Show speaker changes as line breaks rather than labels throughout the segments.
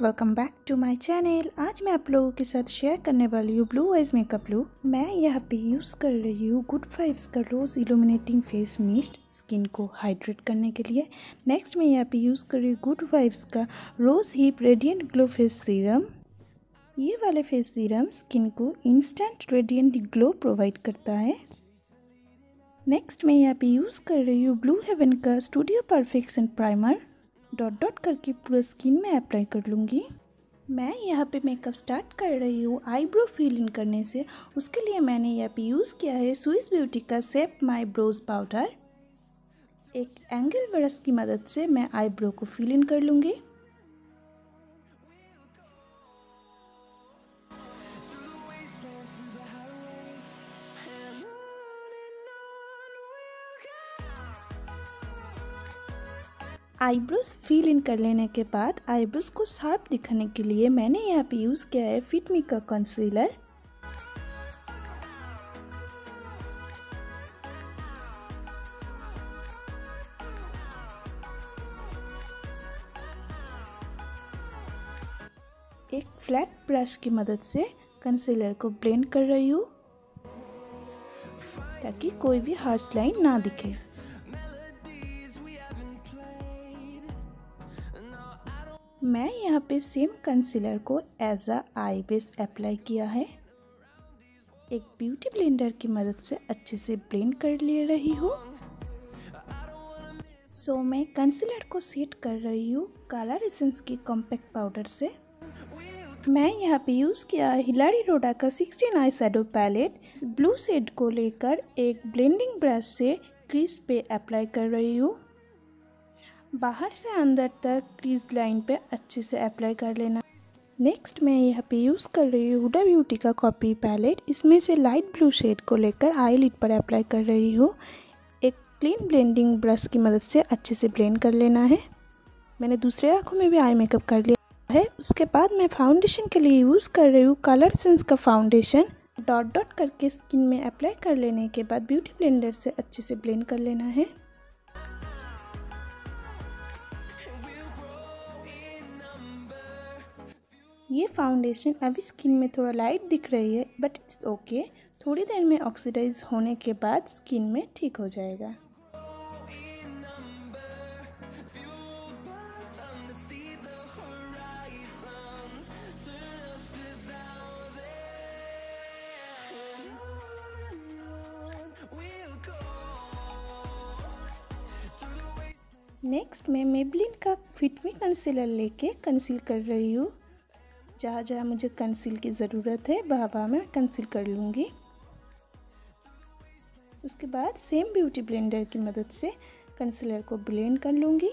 Welcome back to my channel आज मैं आप लोगों के साथ शेयर करने वाली हूँ ब्लू आइज़ मेकअप लुक मैं यहाँ पे यूज़ कर रही हूँ गुड फाइव्स का rose illuminating face mist skin को हाइड्रेट करने के लिए। नेक्स्ट मैं यहाँ पे यूज़ कर रही हूँ गुड फाइव्स का rose hip radiant glow face serum ये वाले फेस सीरम स्किन को इंस्टेंट रेडियंट ग्लो प्रोवाइड करता है। नेक्स्ट मैं यहाँ पे यूज़ कर रही हूँ ब्लू हेवन का studio perfection primer dot dot करके पूरा स्किन में अप्लाई कर लूँगी। मैं यहाँ पे मेकअप स्टार्ट कर रही हूँ आईब्रो फिल इन करने से। उसके लिए मैंने यहाँ पे यूज़ किया है स्विस ब्यूटी का सेप माई ब्रोज पाउडर एक एंगल ब्रश की मदद से मैं आईब्रो को फिल इन कर लूँगी। आईब्रोज फिल इन कर लेने के बाद आईब्रोज को शार्प दिखाने के लिए मैंने यहाँ पे यूज़ किया है फिटमी का कंसीलर एक फ्लैट ब्रश की मदद से कंसीलर को ब्लेंड कर रही हूँ, ताकि कोई भी हार्श लाइन ना दिखे। मैं यहाँ पे सेम कंसीलर को as a eye base apply किया है। एक ब्यूटी ब्लेंडर की मदद से अच्छे से ब्लेंड कर ले रही हूँ। सो so, मैं कंसीलर को सेट कर रही हूँ कलर एसेंस की कॉम्पैक्ट पाउडर से। मैं यहाँ पे यूज़ किया है हिलारी रोडा का 16 eye shadow palette blue shade को लेकर एक ब्लेंडिंग ब्रश से क्रीज पे अप्लाई कर रही हूँ। बाहर से अंदर तक क्रीज लाइन पे अच्छे से अप्लाई कर लेना। नेक्स्ट मैं यहाँ पे यूज़ कर रही हूँ हुडा ब्यूटी का कॉपी पैलेट इसमें से लाइट ब्लू शेड को लेकर आई लिड पर अप्लाई कर रही हूँ। एक क्लीन ब्लेंडिंग ब्रश की मदद से अच्छे से ब्लेंड कर लेना है। मैंने दूसरे आँखों में भी आई मेकअप कर लिया है। उसके बाद मैं फाउंडेशन के लिए यूज़ कर रही हूँ कलर सेंस का फाउंडेशन डॉट डॉट करके स्किन में अप्लाई कर लेने के बाद ब्यूटी ब्लेंडर से अच्छे से ब्लेंड कर लेना है। ये फाउंडेशन अभी स्किन में थोड़ा लाइट दिख रही है बट इट्स ओके थोड़ी देर में ऑक्सीडाइज होने के बाद स्किन में ठीक हो जाएगा। नेक्स्ट मैं मेबलिन का फिटमी कंसीलर लेके कंसील कर रही हूँ। जहाँ जहाँ मुझे कंसील की ज़रूरत है वहाँ वहाँ मैं कंसील कर लूँगी। उसके बाद सेम ब्यूटी ब्लेंडर की मदद से कंसीलर को ब्लेंड कर लूँगी।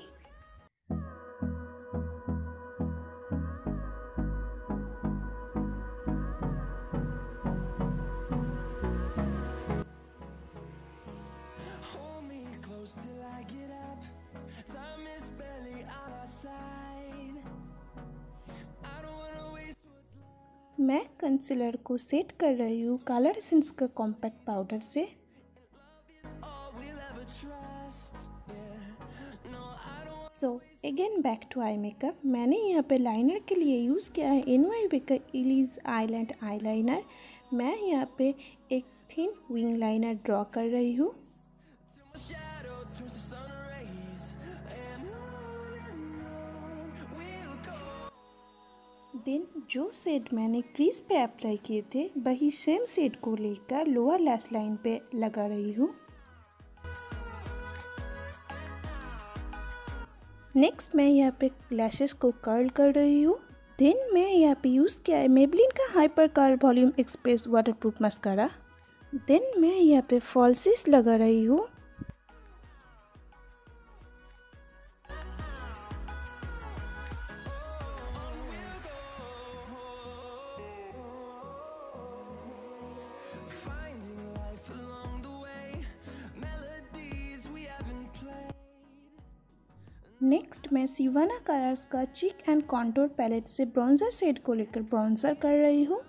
मैं कंसीलर को सेट कर रही हूँ कलर सिंस का कॉम्पैक्ट पाउडर से। So again back to eye makeup मैंने यहाँ पे लाइनर के लिए यूज़ किया है एन वाई का इलीज आईलैंड आई लाइनर मैं यहाँ पे एक थिन विंग लाइनर ड्रॉ कर रही हूँ। देन जो सेड मैंने क्रीज पे अप्लाई किए थे, वही सेम सेड को लेकर लोअर लैस लाइन पे लगा रही हूँ। नेक्स्ट मैं यहाँ पे लैशेस को कर्ल कर रही हूँ। देन मैं यहाँ पे यूज़ किया है मेबलिन का hyper curl volume express waterproof mascara then मैं यहाँ पे फॉल्सिस लगा रही हूँ। नेक्स्ट मैं सिवाना कलर्स का चिक एंड कॉन्टोर पैलेट से ब्राउन्जर सेट को लेकर ब्राउन्जर कर रही हूँ।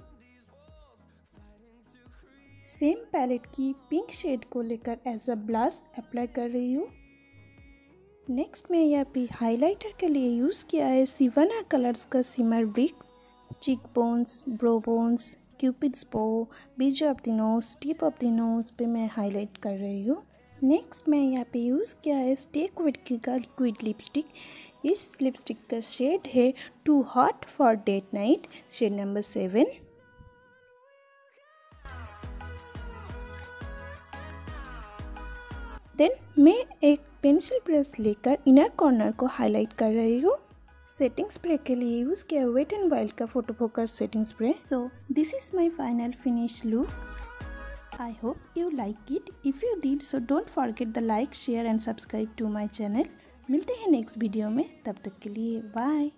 सेम पैलेट की पिंक शेड को लेकर एज अ ब्लास अप्लाई कर रही हूँ। नेक्स्ट मैं यहाँ पे हाइलाइटर के लिए यूज़ किया है सिवाना कलर्स का shimmer brick cheek bones brow bones cupid's bow bridge of the nose tip of the nose पे मैं हाईलाइट कर रही हूँ। नेक्स्ट मैं यहाँ पे यूज़ किया है स्टेक विड का लिक्विड लिपस्टिक इस लिपस्टिक का शेड है too hot for date night shade number seven then मैं एक पेंसिल ब्रश लेकर इनर कॉर्नर को हाईलाइट कर रही हूँ। सेटिंग स्प्रे के लिए यूज़ किया वेट एंड वाइल्ड का photo focus setting spray so this is my final finish look I hope you like it. If you did, so don't forget the like, share and subscribe to my channel. मिलते हैं next video में तब तक के लिए bye